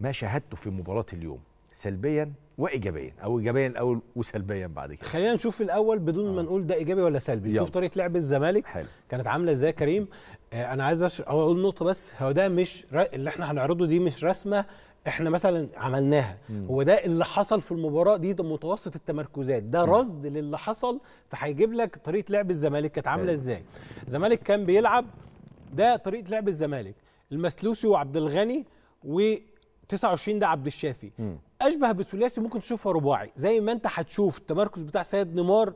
ما شاهدته في مباراة اليوم سلبيا وايجابيا أو ايجابيا الأول وسلبيا بعد كده. خلينا نشوف الأول بدون ما نقول ده إيجابي ولا سلبي. نشوف طريقة لعب الزمالك. حلو. كانت عاملة إزاي يا كريم؟ آه أنا عايز أش... أقول نقطة بس. هو ده مش ر... اللي إحنا هنعرضه دي مش رسمة إحنا مثلا عملناها. هو ده اللي حصل في المباراة دي ده متوسط التمركزات. ده رصد للي حصل فهيجيب لك طريقة لعب الزمالك. كانت عاملة. إزاي؟ الزمالك كان بيلعب ده طريقة لعب الزمالك. المسلوسي وعبد الغني و 29 ده عبد الشافي. مم. أشبه بثلاثي ممكن تشوفها رباعي. زي ما أنت هتشوف التمركز بتاع سيد نيمار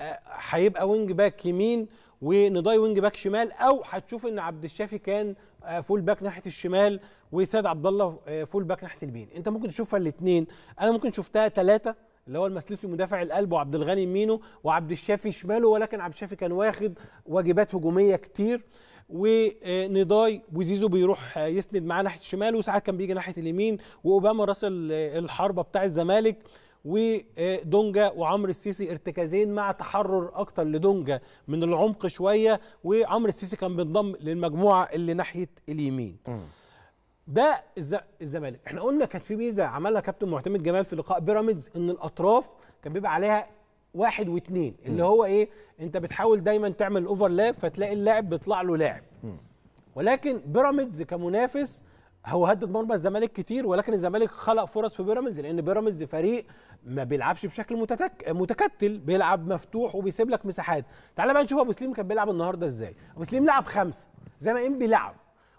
آه، هيبقى wing back يمين ونضاي wing back شمال أو هتشوف إن عبد الشافي كان آه، full back ناحية الشمال وسيد عبد الله آه، full back ناحية اليمين. أنت ممكن تشوفها الاثنين أنا ممكن شفتها ثلاثة اللي هو المسلوسي مدافع القلب وعبد الغني يمينه وعبد الشافي شماله ولكن عبد الشافي كان واخد واجبات هجومية كتير. ونضاي وزيزو بيروح يسند معاه ناحية الشمال وساعات كان بيجي ناحية اليمين وأوباما راس ال- الحربة بتاع الزمالك ودونجا وعمرو السيسي ارتكازين مع تحرر أكتر لدونجا من العمق شوية وعمرو السيسي كان بينضم للمجموعة اللي ناحية اليمين. ده الز- الزمالك. إحنا قلنا كانت في ميزة عملها كابتن معتمد جمال في لقاء بيراميدز إن الأطراف كان بيبقى عليها واحد واثنين اللي هو إيه أنت بتحاول دايما تعمل اوفرلاب فتلاقي اللاعب بيطلع له لاعب. ولكن بيراميدز كمنافس هو هدد مرمى الزمالك كتير ولكن الزمالك خلق فرص في بيراميدز لأن بيراميدز فريق ما بيلعبش بشكل متتك... متكتل بيلعب مفتوح وبيسيب لك مساحات. تعالى بقى نشوف أبو سليم كان بيلعب النهارده إزاي. أبو سليم لعب خمسة زي ما إنبي لعب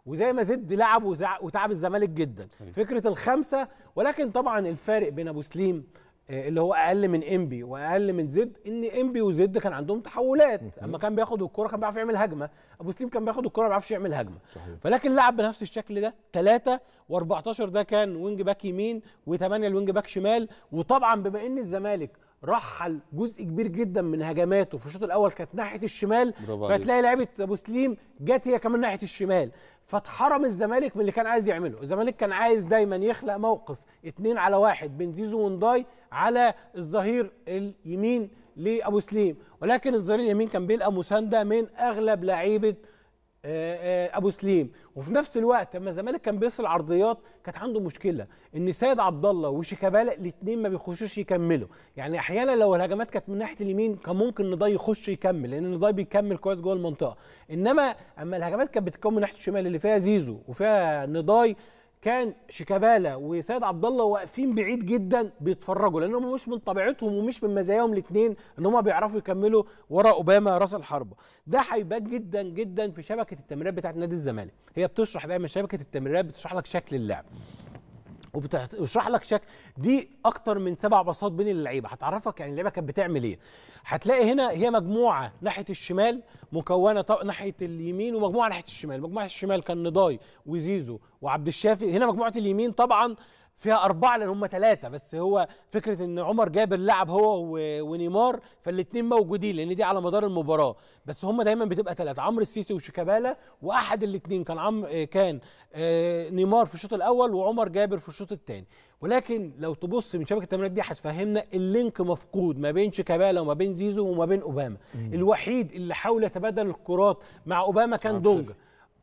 وزي ما زد لعب وتعب الزمالك جدا. فكرة الخمسة ولكن طبعا الفارق بين أبو سليم اللي هو أقل من انبي وأقل من زد إن انبي وزد كان عندهم تحولات. أما كان بياخد الكره كان بيعرف يعمل هجمة. أبو سليم كان بياخد الكره ما بيعرفش يعمل هجمة. صحيح. فلكن لعب بنفس الشكل ده. ثلاثة و14 ده كان wing back يمين و8 ال wing back شمال. وطبعا بما إن الزمالك رحل جزء كبير جدا من هجماته في الشوط الأول كانت ناحية الشمال. فتلاقي لعيبة أبو سليم جت هي كمان ناحية الشمال. فاتحرم الزمالك من اللي كان عايز يعمله. الزمالك كان عايز دايما يخلق موقف اتنين على واحد بين زيزو ونداي على الظهير اليمين لأبو سليم. ولكن الظهير اليمين كان بيلقى مساندة من أغلب لعيبة أبو سليم. وفي نفس الوقت لما الزمالك كان بيصل عرضيات كانت عنده مشكلة إن سيد عبد الله وشيكابالا الاثنين ما بيخشوش يكملوا. يعني أحيانا لو الهجمات كانت من ناحية اليمين كان ممكن نضاي يخش يكمل لأن نضاي بيكمل كويس جوه المنطقة. إنما أما الهجمات كانت بتتكون من ناحية الشمال اللي فيها زيزو وفيها نضاي كان شيكابالا وسيد عبد الله واقفين بعيد جدا بيتفرجوا لأن هم مش من طبيعتهم ومش من مزاياهم الاثنين إن هم بيعرفوا يكملوا ورا أوباما راس الحربة. ده هيبان جدا جدا في شبكة التمريرات بتاعت نادي الزمالك. هي بتشرح دايما شبكة التمريرات بتشرح لك شكل اللعب. وبتشرح لك شكل. دي أكتر من سبع باصات بين اللعيبة. هتعرفك يعني اللعيبة كانت بتعمل إيه. هتلاقي هنا هي مجموعة ناحية الشمال مكونة طب ناحية اليمين ومجموعة ناحية الشمال. مجموعة الشمال كان نضاي وزيزو وعبد الشافي. هنا مجموعة اليمين طبعا فيها أربعة لأن هم ثلاثة بس هو فكرة إن عمر جابر لعب هو ونيمار فالاتنين موجودين لأن دي على مدار المباراة. بس هم دايما بتبقى ثلاثة عمرو السيسي وشيكابالا وأحد الاتنين. كان عم كان آه، نيمار في الشوط الأول وعمر جابر في الشوط الثاني ولكن لو تبص من شبكة التمريرات دي هتفهمنا ال link مفقود ما بين شيكابالا وما بين زيزو وما بين أوباما. الوحيد اللي حاول يتبادل الكرات مع أوباما كان دونجا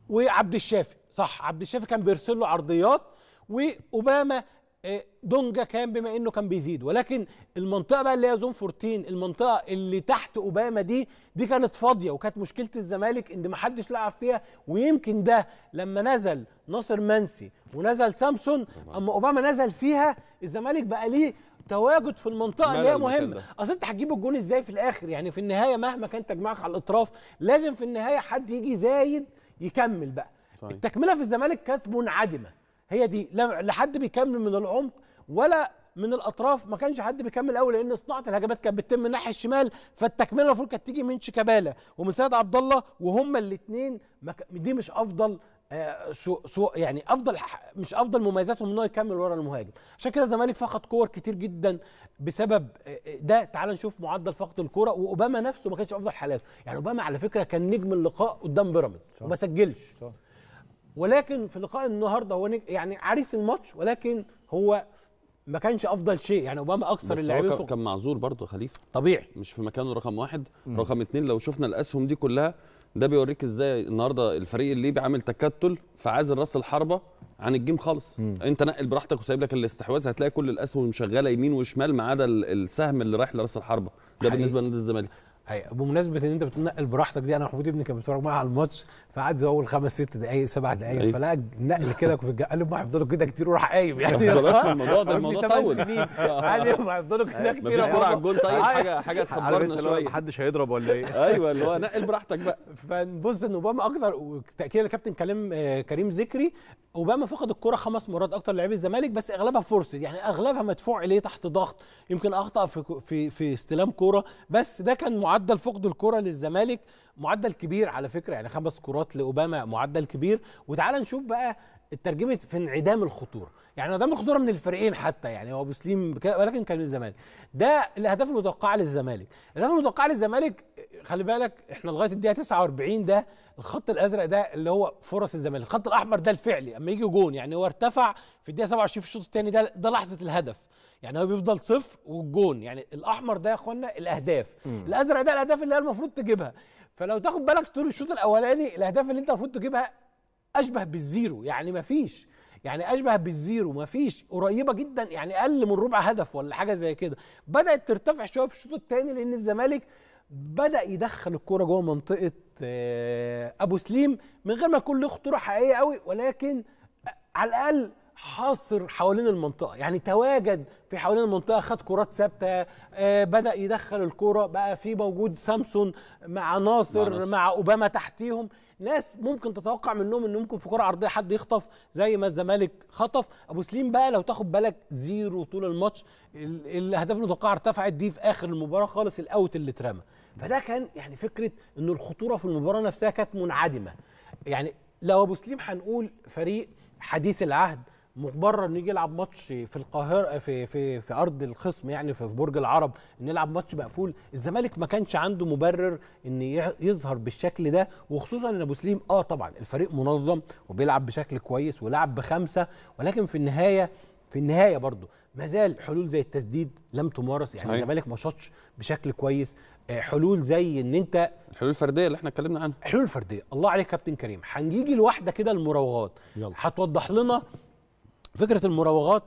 وعبد الشافي. صح عبد الشافي كان بيرسل له عرضيات وأوباما آه، دونجا كان بما إنه كان بيزيد. ولكن المنطقة بقى اللي هي zone 14 المنطقة اللي تحت أوباما دي دي كانت فاضية وكانت مشكلة الزمالك إن ما حدش لعب فيها. ويمكن ده لما نزل ناصر منسي ونزل سامسون أما أوباما نزل فيها الزمالك بقى ليه تواجد في المنطقة اللي هي مهمة. أصل أنت هتجيب الجون إزاي في الآخر؟ يعني في النهاية مهما كان تجمعك على الأطراف لازم في النهاية حد يجي زايد يكمل بقى. صحيح. التكملة في الزمالك كانت منعدمة. هي دي لا حد بيكمل من العمق ولا من الأطراف. ما كانش حد بيكمل قوي لأن صناعة الهجمات كانت بتتم من الناحية الشمال فالتكملة المفروض كانت تيجي من شيكابالا. ومن سيد عبد الله وهما الاثنين دي مش أفضل آه، شو يعني أفضل مش أفضل مميزاتهم ان هو يكمل ورا المهاجم. عشان كده الزمالك فقد كور كتير جدا بسبب آه، ده. تعال نشوف معدل فقد الكورة. وأوباما نفسه ما كانش أفضل حالاته. يعني أوباما على فكرة كان نجم اللقاء قدام بيراميدز وما سجلش. صح. ولكن في لقاء النهارده هو. يعني عريس الماتش ولكن هو ما كانش أفضل شيء يعني اوباما أكثر بس هو اللاعبين كان- فوق. كان معذور برضه خليفة. طبيعي. مش في مكانه رقم واحد. رقم اتنين لو شفنا الأسهم دي كلها ده بيوريك إزاي النهارده الفريق الليبي عامل تكتل فعازل راس الحربه عن ال game خالص. مم. انت نقل براحتك وسايب لك الاستحواذ هتلاقي كل الأسهم شغاله يمين وشمال ما عدا ال- السهم اللي رايح لرأس الحربه ده حقيقي. بالنسبة لنادي الزمالك. أي بمناسبة إن أنت بتنقل براحتك دي أنا محمود ابني كان بيتفرج معايا على الماتش فقعد أول خمس ست دقايق سبع دقايق أيوة. فلقى النقل كده في الج- قال لي ما هيفضلوا كده كتير وراح قايم يعني خلاص الموضوع ده الموضوع طول قال لي ما هيفضلوا كده كتير مفيش كوره. على الجون طيب. حاجة حاجة تصبرنا شوية محدش هيضرب ولا إيه أيوه اللي هو نقل براحتك بقى فنبص إن أوباما أكتر وتأكيد الكابتن كلام آه، كريم ذكري أوباما فقد الكرة خمس مرات أكتر لعيب الزمالك بس أغلبها فرصة يعني أغلبها مدفوع إليه تحت ضغط يمكن أخطأ في في في استلام كورة بس ده كان معدل فقد الكرة للزمالك معدل كبير على فكرة يعني خمس كرات لأوباما معدل كبير. وتعال نشوف بقى الترجمة في انعدام الخطورة. يعني انعدام الخطورة من الفريقين حتى يعني هو أبو سليم ولكن كان من الزمالك ده الأهداف المتوقعة للزمالك. الأهداف المتوقعة للزمالك خلي بالك إحنا لغاية الدقيقة 49 ده الخط الأزرق ده اللي هو فرص الزمالك. الخط الأحمر ده الفعلي أما يجي جون يعني هو ارتفع في الدقيقة 27 في الشوط الثاني ده ده لحظة الهدف. يعني هو بيفضل صفر والجون. يعني الأحمر ده يا إخوانا الأهداف. الأزرق ده الأهداف اللي هي المفروض تجيبها. فلو تاخد بالك طول الشوط الأولاني الأهداف اللي أنت المفروض تجيبها أشبه بال zero. يعني مفيش يعني أشبه بال zero. مفيش قريبة جدا. يعني أقل من ربع هدف ولا حاجة زي كده. بدأت ترتفع شوية في الشوط الثاني لأن الزمالك بدأ يدخل الكورة جوه منطقة آه، أبو سليم من غير ما يكون له خطورة حقيقية قوي. ولكن على الأقل حاصر حوالين المنطقة. يعني تواجد في حوالين المنطقة خد كرات ثابتة آه، بدأ يدخل الكورة بقى في موجود سامسون مع ناصر مع ناصر. مع أوباما تحتيهم. ناس ممكن تتوقع منهم إن ممكن في كرة عرضية حد يخطف زي ما الزمالك خطف. أبو سليم بقى لو تاخد بالك زيرو طول الماتش ال- الاهداف المتوقعه ارتفعت دي في آخر المباراة خالص الأوت اللي اترمى. فده كان يعني فكرة إن الخطورة في المباراة نفسها كانت منعدمة. يعني لو أبو سليم هنقول فريق حديث العهد مقرر انه يجي يلعب ماتش في القاهرة في في في أرض الخصم يعني في برج العرب إن يلعب ماتش مقفول. الزمالك ما كانش عنده مبرر إن يظهر بالشكل ده وخصوصا إن أبو سليم آه طبعا الفريق منظم وبيلعب بشكل كويس ولعب بخمسة ولكن في النهاية في النهاية برضه ما زال حلول زي التسديد لم تمارس. يعني. الزمالك ما شاطش بشكل كويس. آه، حلول زي إن أنت الحلول الفردية اللي إحنا اتكلمنا عنها. حلول فردية. الله عليك كابتن كريم. هنيجي لواحدة كده المراوغات. هتوضح لنا فكرة المراوغات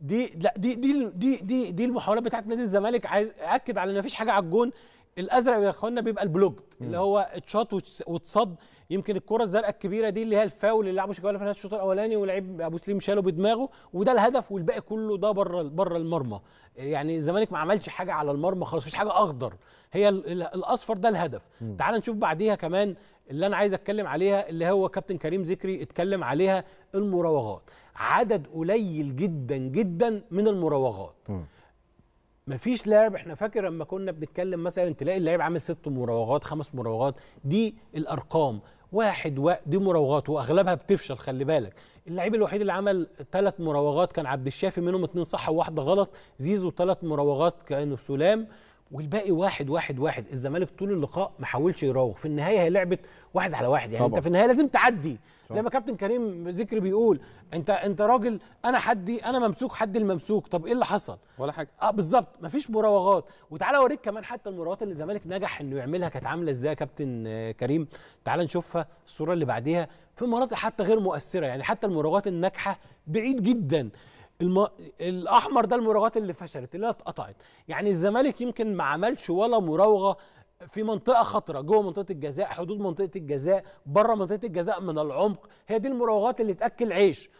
دي لا دي دي دي دي, دي المحاولات بتاعت نادي الزمالك. عايز أكد على إن مفيش حاجة على الجون. الأزرق يا إخوانا بيبقى البلوج اللي هو اتشاط واتصد. يمكن الكرة الزرقاء الكبيرة دي اللي هي الفاول اللي لعبه شيكابالا في نهايه الشوط الأولاني ولعيب أبو سليم شاله بدماغه وده الهدف والباقي كله ده بره بره المرمى. يعني الزمالك ما عملش حاجة على المرمى خالص مفيش حاجة أخضر. هي ال- ال- الأصفر ده الهدف. تعال نشوف بعديها كمان اللي أنا عايز أتكلم عليها اللي هو كابتن كريم ذكري اتكلم عليها المراوغات. عدد قليل جدا جدا من المراوغات. مفيش لاعب إحنا فاكر لما كنا بنتكلم مثلا تلاقي اللاعب عامل ست مراوغات خمس مراوغات دي الأرقام. واحد و... دي مراوغات وأغلبها بتفشل خلي بالك. اللعيب الوحيد اللي عمل ثلاث مراوغات كان عبد الشافي منهم اتنين صح وواحدة غلط. زيزو ثلاث مراوغات كانوا سلام. والباقي واحد واحد واحد. الزمالك طول اللقاء ما حاولش يراوغ. في النهاية هي لعبه واحد على واحد. يعني طبعا. انت في النهاية لازم تعدي. زي ما كابتن كريم ذكري بيقول انت انت راجل أنا حدي أنا ممسوك حد الممسوك. طب إيه اللي حصل؟ ولا حاجة. آه بالظبط. مفيش مراوغات. وتعالى اوريك كمان حتى المراوغات اللي الزمالك نجح انه يعملها. كانت عاملة إزاي يا كابتن آه، كريم؟ تعالى نشوفها الصورة اللي بعديها. في مناطق حتى غير مؤثرة. يعني حتى المراوغات الناجحة بعيد جدا. الم... الأحمر ده المراوغات اللي فشلت اللي اتقطعت. يعني الزمالك يمكن ما عملش ولا مراوغة في منطقة خطرة جوه منطقة الجزاء حدود منطقة الجزاء بره منطقة الجزاء من العمق. هي دي المراوغات اللي تأكل عيش.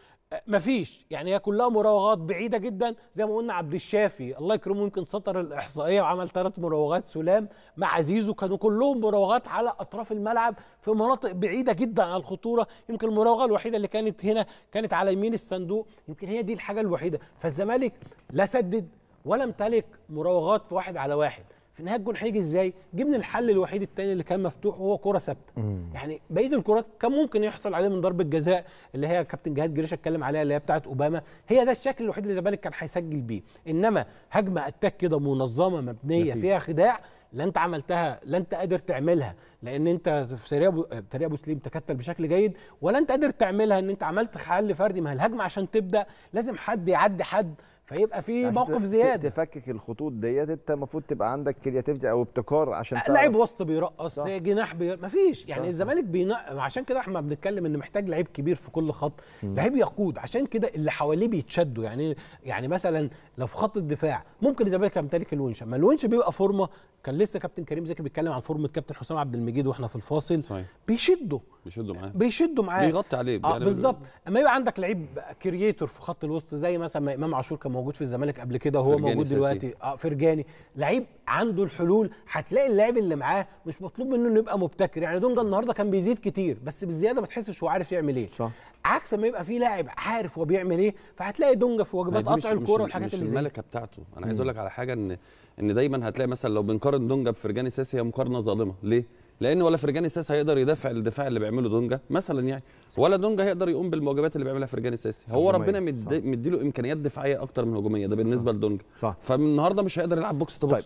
مفيش. يعني هي كلها مراوغات بعيدة جدا. زي ما قلنا عبد الشافي الله يكرمه يمكن سطر الإحصائية وعمل ثلاث مراوغات سلام مع زيزو كانوا كلهم مراوغات على أطراف الملعب في مناطق بعيدة جدا عن الخطورة. يمكن المراوغة الوحيدة اللي كانت هنا كانت على يمين الصندوق. يمكن هي دي الحاجة الوحيدة. فالزمالك لا سدد ولا امتلك مراوغات في واحد على واحد. في النهايه الجون هيجي إزاي؟ جبنا الحل الوحيد الثاني اللي كان مفتوح وهو كرة ثابتة. يعني بقية الكرات كان ممكن يحصل عليه من ضربة جزاء اللي هي كابتن جهاد جريشة اتكلم عليها اللي هي بتاعت أوباما. هي ده الشكل الوحيد اللي الزمالك كان هيسجل بيه. إنما هجمة attack كده منظمة مبنية. فيها خداع لا أنت عملتها لا أنت قادر تعملها لأن أنت في سريع ابو فريق أبو سليم تكتل بشكل جيد ولا أنت قادر تعملها إن أنت عملت حل فردي. ما هي الهجمة عشان تبدأ لازم حد يعدي حد. فيبقى في عشان موقف زيادة. تفكك الخطوط ديت انت المفروض تبقى عندك creativity أو ابتكار عشان لاعب وسط بيرقص صح. جناح بي... مفيش. يعني. الزمالك بينا... عشان كده إحنا بنتكلم إن محتاج لعيب كبير في كل خط. لعيب يقود. عشان كده اللي حواليه بيتشدوا. يعني يعني مثلا لو في خط الدفاع ممكن الزمالك يمتلك الونش. أما الونش بيبقى فورمة كان لسه كابتن كريم زكي بيتكلم عن فورمة كابتن حسام عبد المجيد وإحنا في الفاصل. صحيح. بيشدوا. بيشدوا معاه. بيشدوا معاه. بيغطي عليه يعني بالظبط. اما يبقى عندك لعيب creator في خط الوسط زي مثلا ما إمام عاشور كان موجود في الزمالك قبل كده وهو موجود ساسي. دلوقتي. آه فرجاني. لعيب عنده الحلول هتلاقي اللاعب اللي معاه مش مطلوب منه إنه يبقى مبتكر. يعني دونجا النهارده كان بيزيد كتير بس بالزياده ما تحسش هو عارف يعمل إيه. صح. عكس ما يبقى في لاعب عارف هو بيعمل إيه فهتلاقي دونجا في مش- قطع الكورة ال- والحاجات اللي زي. الملكة بتاعته. أنا عايز أقول لك على حاجة ان إن دايما هتلاقي مثلا لو بنقارن دونجا بفرجاني ساسي هي مقارنة ظالمة. ليه؟ لأن ولا فرجاني ساسي هيقدر يدافع الدفاع اللي بيعمله دونجا مثلا يعني ولا دونجا هيقدر يقوم بالواجبات اللي بيعملها فرجاني ساسي. هو ربنا مدي- مديله إمكانيات دفاعية أكتر من هجومية. ده بالنسبة لدونجا. صح. فالنهارده مش هيقدر يلعب box to box